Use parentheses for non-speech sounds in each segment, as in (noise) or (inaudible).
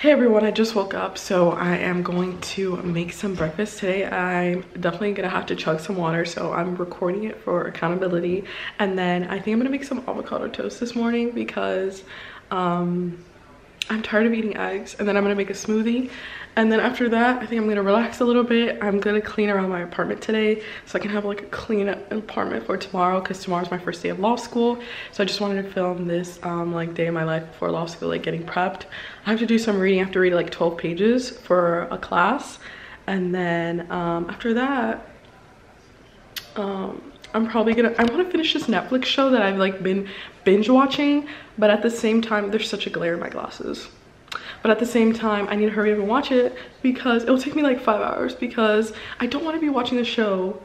Hey everyone, I just woke up, so I am going to make some breakfast today. I'm definitely gonna have to chug some water, so I'm recording it for accountability. And then I think I'm gonna make some avocado toast this morning because um, I'm tired of eating eggs. And then I'm gonna make a smoothie. And then after that, I think I'm gonna relax a little bit. I'm gonna clean around my apartment today so I can have like a clean apartment for tomorrow because tomorrow's my first day of law school. So I just wanted to film this um, like day of my life before law school, like getting prepped. I have to do some reading. I have to read like 12 pages for a class. And then um, after that, um, I'm probably gonna, I wanna finish this Netflix show that I've like been binge watching, but at the same time, there's such a glare in my glasses. But at the same time, I need to hurry up and watch it because it will take me like five hours because I don't wanna be watching the show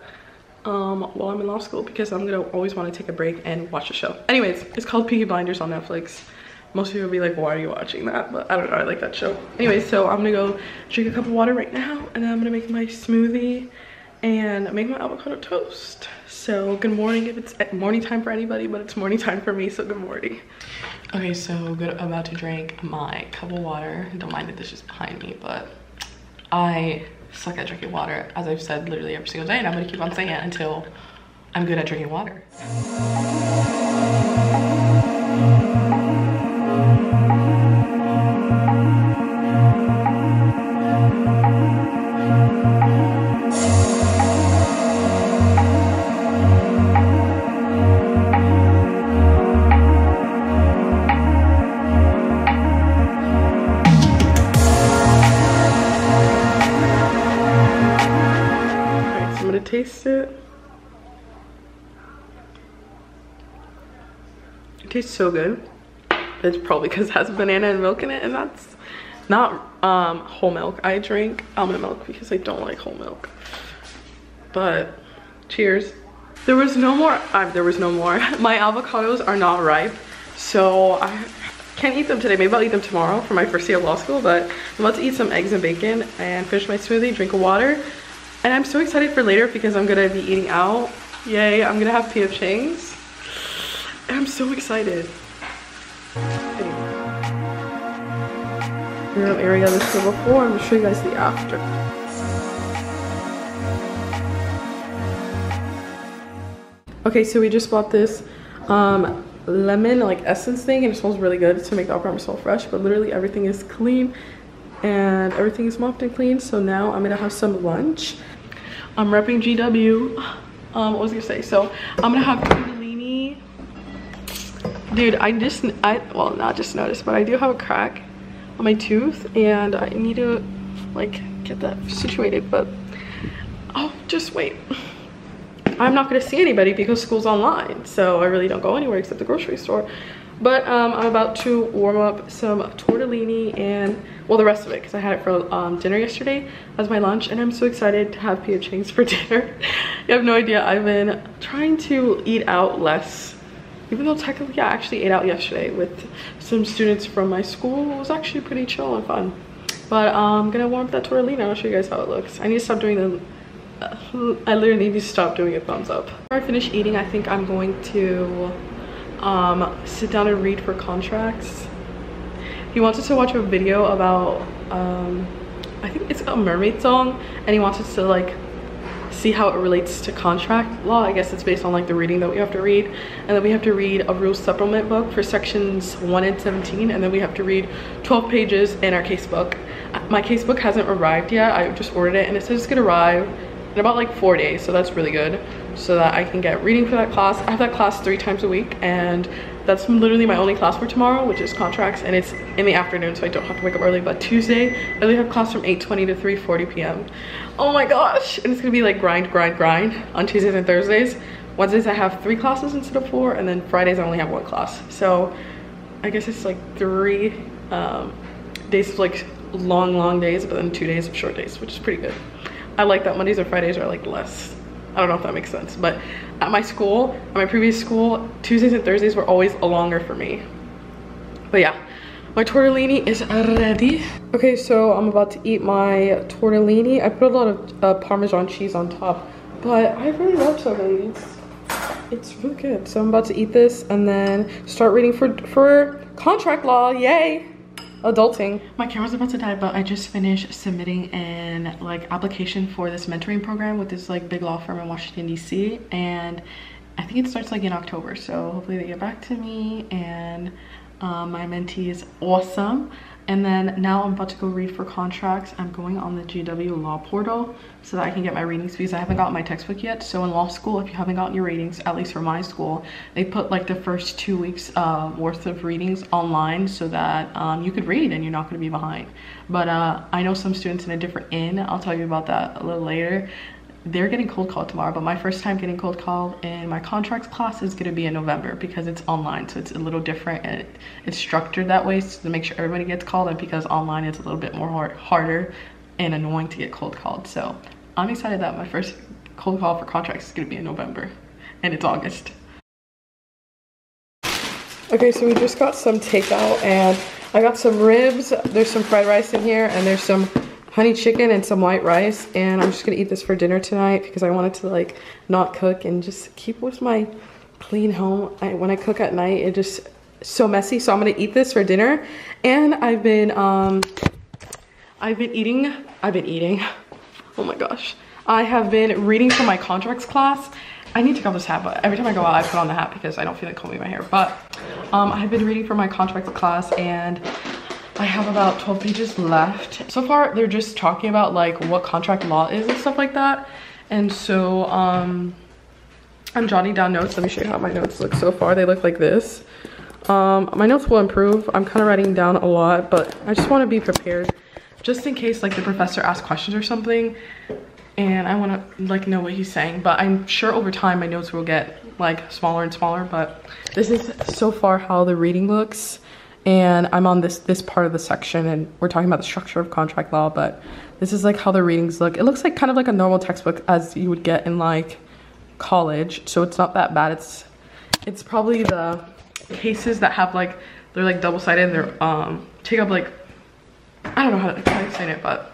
um, while I'm in law school because I'm gonna always wanna take a break and watch the show. Anyways, it's called Peaky Blinders on Netflix. Most people will be like, why are you watching that? But I don't know, I like that show. Anyway, so I'm gonna go drink a cup of water right now and then I'm gonna make my smoothie and make my avocado toast. So good morning if it's eh, morning time for anybody, but it's morning time for me, so good morning. Okay, so good I'm about to drink my cup of water. Don't mind the dishes behind me, but I suck at drinking water, as I've said literally every single day, and I'm gonna keep on saying it until I'm good at drinking water. So good. It's probably because it has banana and milk in it and that's not um, whole milk. I drink almond milk because I don't like whole milk. But cheers. There was no more, uh, there was no more. (laughs) My avocados are not ripe. So I can't eat them today. Maybe I'll eat them tomorrow for my first day of law school. But I'm about to eat some eggs and bacon and finish my smoothie, drink water. And I'm so excited for later because I'm gonna be eating out. Yay, I'm gonna have P.F. Chang's. I'm so excited. Room area this was before, I'm gonna show you guys the after. Okay, so we just bought this um, lemon like essence thing and it smells really good to make the apartment smell fresh, but literally everything is clean and everything is mopped and clean. So now I'm gonna have some lunch. I'm repping GW. Um, what was I gonna say? So I'm gonna have. Dude, I just, I, well, not just noticed, but I do have a crack on my tooth and I need to like get that situated, but oh, just wait. I'm not gonna see anybody because school's online. So I really don't go anywhere except the grocery store. But um, I'm about to warm up some tortellini and, well, the rest of it because I had it for um, dinner yesterday as my lunch. And I'm so excited to have P.F. Chang's for (laughs) dinner. you have no idea. I've been trying to eat out less. Even though technically I actually ate out yesterday with some students from my school. It was actually pretty chill and fun. But um, I'm gonna warm up that tortellini. I'll show you guys how it looks. I need to stop doing the uh, I literally need to stop doing a thumbs up. Before I finish eating, I think I'm going to um, sit down and read for contracts. He wanted to watch a video about, um, I think it's a mermaid song, and he wanted to like see how it relates to contract law. I guess it's based on like the reading that we have to read. And then we have to read a rule supplement book for sections 1 and 17. And then we have to read 12 pages in our casebook. My casebook hasn't arrived yet. I just ordered it and it says it's gonna arrive in about like four days. So that's really good so that I can get reading for that class. I have that class three times a week and that's literally my only class for tomorrow, which is contracts, and it's in the afternoon, so I don't have to wake up early. But Tuesday, I only have class from 8.20 to 3.40 p.m. Oh my gosh, and it's gonna be like grind, grind, grind on Tuesdays and Thursdays. Wednesdays, I have three classes instead of four, and then Fridays, I only have one class. So I guess it's like three um, days of like long, long days, but then two days of short days, which is pretty good. I like that Mondays or Fridays are like less I don't know if that makes sense, but at my school, at my previous school, Tuesdays and Thursdays were always longer for me. But yeah, my tortellini is ready. Okay, so I'm about to eat my tortellini. I put a lot of uh, Parmesan cheese on top, but I really love tortellini. It's, it's really good. So I'm about to eat this and then start reading for, for contract law, yay. adulting. My camera's about to die, but I just finished submitting an like application for this mentoring program with this like big law firm in Washington DC, and I think it starts like in October. So hopefully they get back to me, and um, my mentee is awesome. And then now I'm about to go read for contracts. I'm going on the GW law portal so that I can get my readings because I haven't gotten my textbook yet. So in law school, if you haven't gotten your readings, at least for my school, they put like the first two weeks uh, worth of readings online so that um, you could read and you're not gonna be behind. But uh, I know some students in a different inn, I'll tell you about that a little later, they're getting cold called tomorrow but my first time getting cold called in my contracts class is going to be in november because it's online so it's a little different and it, it's structured that way so to make sure everybody gets called and because online it's a little bit more hard, harder and annoying to get cold called. So i'm excited that my first cold call for contracts is going to be in november and it's august. Okay so we just got some takeout and i got some ribs. There's some fried rice in here and there's some honey chicken and some white rice and I'm just gonna eat this for dinner tonight because I wanted to like not cook and just keep with my clean home. I, when I cook at night, it just so messy. So I'm gonna eat this for dinner. And I've been, um, I've been eating, I've been eating, oh my gosh. I have been reading for my contracts class. I need to take off this hat, but every time I go out, I put on the hat because I don't feel like combing my hair. But um, I've been reading for my contracts class and I have about 12 pages left. So far, they're just talking about like what contract law is and stuff like that. And so um, I'm jotting down notes. Let me show you how my notes look so far. They look like this. Um, my notes will improve. I'm kind of writing down a lot, but I just want to be prepared just in case like the professor asks questions or something and I want to like know what he's saying but I'm sure over time my notes will get like smaller and smaller but this is so far how the reading looks and I'm on this this part of the section and we're talking about the structure of contract law but this is like how the readings look. It looks like kind of like a normal textbook as you would get in like college so it's not that bad. It's it's probably the cases that have like they're like double-sided and they're um take up like I don't know how to, how to explain it but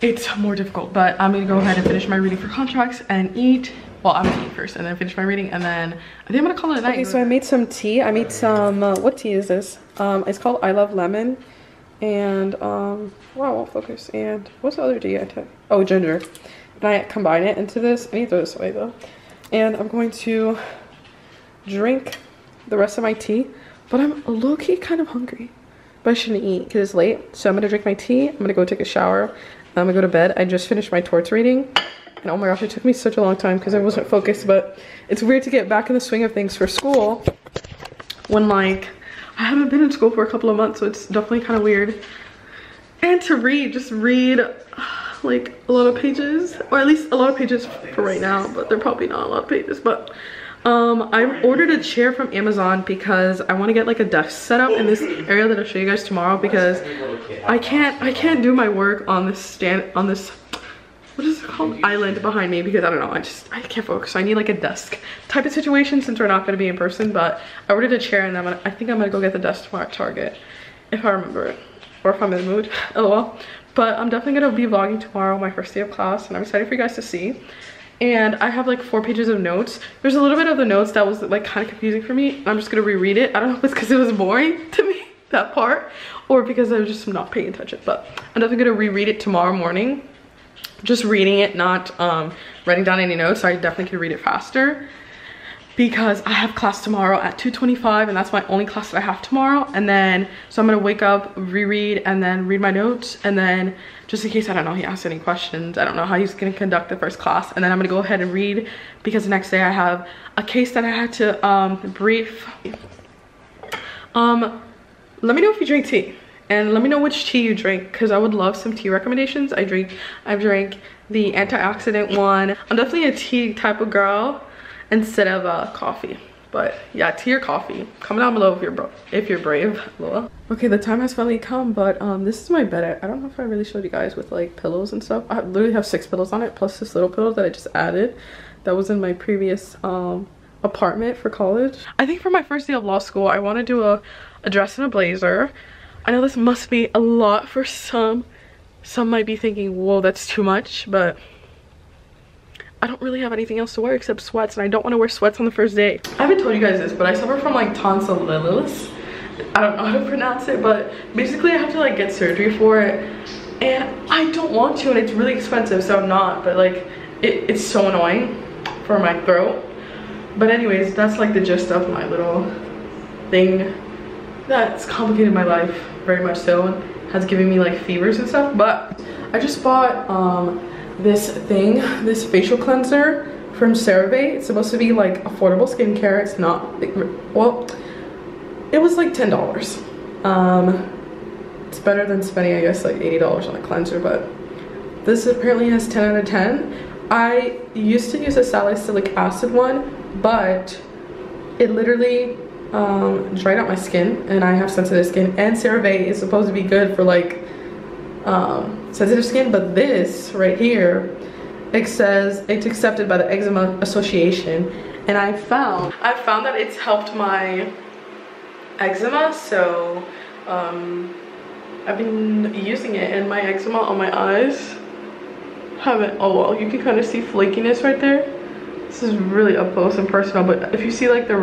it's more difficult but I'm gonna go ahead and finish my reading for contracts and eat well i'm gonna eat first and then finish my reading and then i think i'm gonna call it a night. Okay so i made some tea. I made some uh, what tea is this? Um it's called i love lemon and um wow won't focus. And what's the other tea i took? Oh ginger. And i combine it into this. I need to throw this away though. And i'm going to drink the rest of my tea but i'm low-key kind of hungry but i shouldn't eat because it's late. So i'm gonna drink my tea. I'm gonna go take a shower. I'm gonna go to bed. I just finished my torts reading and oh my gosh, it took me such a long time because I wasn't focused, but it's weird to get back in the swing of things for school when like, I haven't been in school for a couple of months, so it's definitely kind of weird. And to read, just read like a lot of pages, or at least a lot of pages for right now, but they're probably not a lot of pages, but um, I ordered a chair from Amazon because I want to get like a desk set up in this area that I'll show you guys tomorrow because I can't I can't do my work on this stand on this what is it called? Island behind me because I don't know I just I can't focus. So I need like a desk type of situation since we're not going to be in person but I ordered a chair and I'm gonna I think I'm gonna go get the desk at Target if I remember it or if I'm in the mood (laughs) lol. But I'm definitely gonna be vlogging tomorrow my first day of class and I'm excited for you guys to see. And I have like four pages of notes. There's a little bit of the notes that was like kind of confusing for me I'm just gonna reread it. I don't know if it's because it was boring (laughs) to me that part or because I was just not paying attention but I'm definitely gonna reread it tomorrow morning just reading it, not um, writing down any notes. So I definitely could read it faster because I have class tomorrow at 2.25 and that's my only class that I have tomorrow. And then, so I'm gonna wake up, reread, and then read my notes. And then just in case, I don't know, he asks any questions. I don't know how he's gonna conduct the first class. And then I'm gonna go ahead and read because the next day I have a case that I had to um, brief. Um, let me know if you drink tea and let me know which tea you drink because I would love some tea recommendations. I drink, I've drank the antioxidant one. I'm definitely a tea type of girl instead of uh, coffee. But yeah, tea or coffee. Comment down below if you're bro if you're brave. Lol. Okay, the time has finally come, but um, this is my bed. I don't know if I really showed you guys with like pillows and stuff. I literally have six pillows on it, plus this little pillow that I just added. That was in my previous um apartment for college. I think for my first day of law school, I want to do a, a dress and a blazer I know this must be a lot for some. Some might be thinking, whoa, that's too much, but I don't really have anything else to wear except sweats and I don't want to wear sweats on the first day. I haven't told you guys this, but I suffer from like tonsillitis I don't know how to pronounce it, but basically I have to like get surgery for it. And I don't want to and it's really expensive, so I'm not. But like, it, it's so annoying for my throat. But anyways, that's like the gist of my little thing that's complicated my life very much so and has given me like fevers and stuff. But I just bought um, this thing, this facial cleanser from CeraVe. It's supposed to be like affordable skincare. It's not, well, it was like $10. Um, it's better than spending, I guess, like $80 on a cleanser, but this apparently has 10 out of 10. I used to use a salicylic acid one, but it literally um, dried out my skin and I have sensitive skin and CeraVe is supposed to be good for like um, sensitive skin, but this right here, it says it's accepted by the Eczema Association and I found, I found that it's helped my eczema, so um, I've been using it and my eczema on my eyes haven't, oh well, you can kind of see flakiness right there. This is really up close and personal, but if you see like the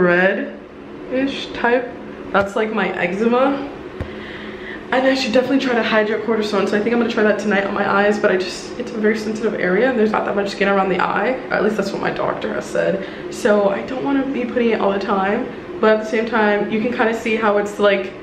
red-ish type, that's like my eczema. And I should definitely try to hydrocortisone, so I think I'm gonna try that tonight on my eyes, but I just, it's a very sensitive area and there's not that much skin around the eye, at least that's what my doctor has said. So I don't wanna be putting it all the time, but at the same time, you can kind of see how it's like,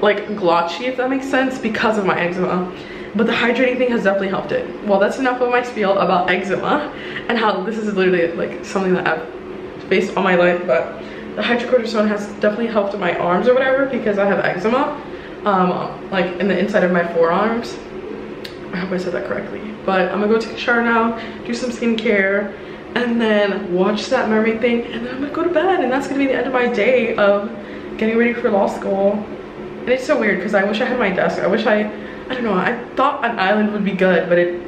like glotchy, if that makes sense, because of my eczema but the hydrating thing has definitely helped it well that's enough of my spiel about eczema and how this is literally like something that i've faced all my life but the hydrocortisone has definitely helped my arms or whatever because i have eczema um like in the inside of my forearms i hope i said that correctly but i'm gonna go take a shower now do some skincare and then watch that mermaid thing and then i'm gonna go to bed and that's gonna be the end of my day of getting ready for law school and it's so weird because i wish i had my desk i wish i I don't know, I thought an island would be good, but it,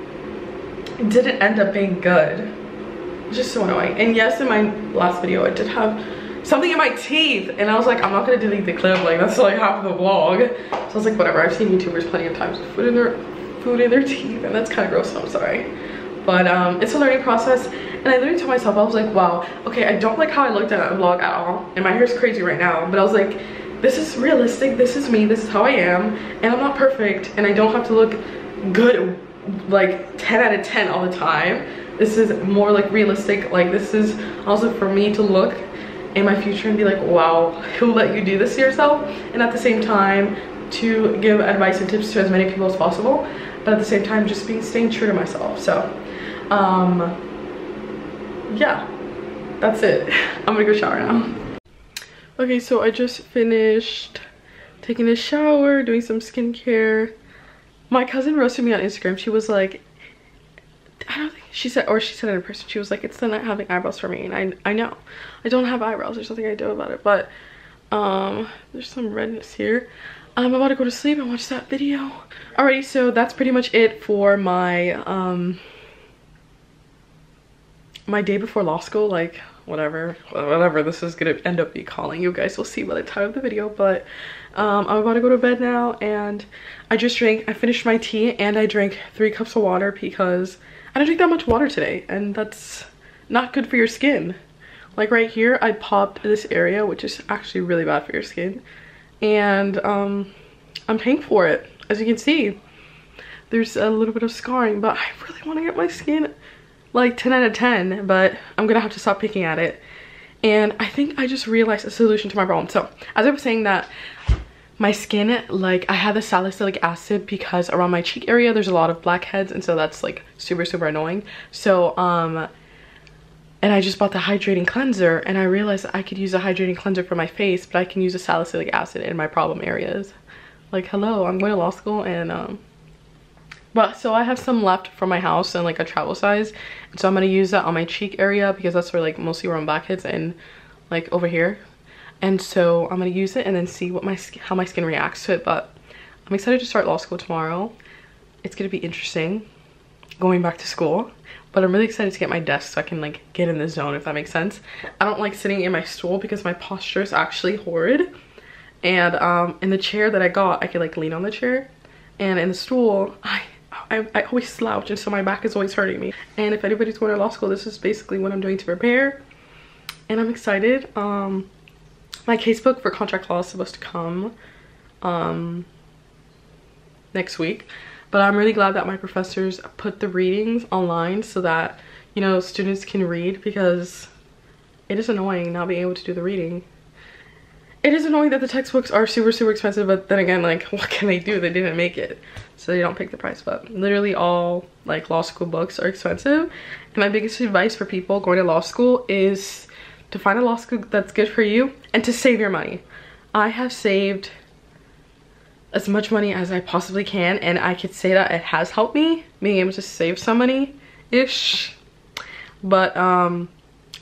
it didn't end up being good. Just so annoying. And yes, in my last video, I did have something in my teeth. And I was like, I'm not gonna delete the clip, like that's like half of the vlog. So I was like, whatever, I've seen YouTubers plenty of times with food in their, food in their teeth, and that's kind of gross, so I'm sorry. But um, it's a learning process. And I literally told myself, I was like, wow, okay, I don't like how I looked at that vlog at all. And my hair's crazy right now, but I was like, this is realistic this is me this is how i am and i'm not perfect and i don't have to look good like 10 out of 10 all the time this is more like realistic like this is also for me to look in my future and be like wow who let you do this to yourself and at the same time to give advice and tips to as many people as possible but at the same time just being staying true to myself so um yeah that's it (laughs) i'm gonna go shower now Okay, so I just finished taking a shower, doing some skincare. My cousin roasted me on Instagram. She was like, I don't think she said, or she said in person. She was like, it's the not having eyebrows for me. And I, I know, I don't have eyebrows. There's nothing I do about it. But um, there's some redness here. I'm about to go to sleep and watch that video. Alrighty, so that's pretty much it for my um my day before law school. Like whatever whatever this is gonna end up be calling you guys We'll see by the time of the video but um, i'm about to go to bed now and i just drank i finished my tea and i drank three cups of water because i didn't drink that much water today and that's not good for your skin. Like right here i popped this area which is actually really bad for your skin and um i'm paying for it. As you can see there's a little bit of scarring but i really want to get my skin like 10 out of 10 but i'm gonna have to stop picking at it. And i think i just realized a solution to my problem. So as i was saying that my skin like i have the salicylic acid because around my cheek area there's a lot of blackheads and so that's like super super annoying. So um and I just bought the hydrating cleanser and I realized I could use a hydrating cleanser for my face but I can use a salicylic acid in my problem areas. Like hello I'm going to law school and um but so i have some left from my house and like a travel size so i'm gonna use that on my cheek area because that's where like mostly where my blackheads and like over here and so i'm gonna use it and then see what my how my skin reacts to it but i'm excited to start law school tomorrow it's gonna be interesting going back to school but i'm really excited to get my desk so i can like get in the zone if that makes sense i don't like sitting in my stool because my posture is actually horrid and um in the chair that i got i could like lean on the chair and in the stool i I, I always slouch and so my back is always hurting me. And if anybody's going to law school, this is basically what I'm doing to prepare. And I'm excited. Um, my casebook for contract law is supposed to come um, next week. But I'm really glad that my professors put the readings online so that, you know, students can read because it is annoying not being able to do the reading. It is annoying that the textbooks are super, super expensive, but then again, like, (laughs) what can they do? They didn't make it, so they don't pick the price. But literally all, like, law school books are expensive. And my biggest advice for people going to law school is to find a law school that's good for you and to save your money. I have saved as much money as I possibly can and I could say that it has helped me being able to save some money ish but um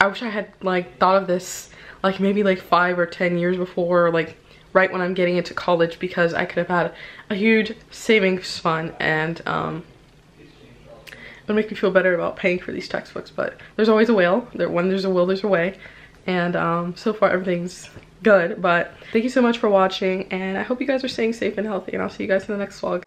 I wish I had like thought of this like maybe like five or ten years before like right when I'm getting into college because I could have had a huge savings fund and um it would make me feel better about paying for these textbooks. But there's always a will there when there's a will there's a way and um so far everything's good but thank you so much for watching and i hope you guys are staying safe and healthy and i'll see you guys in the next vlog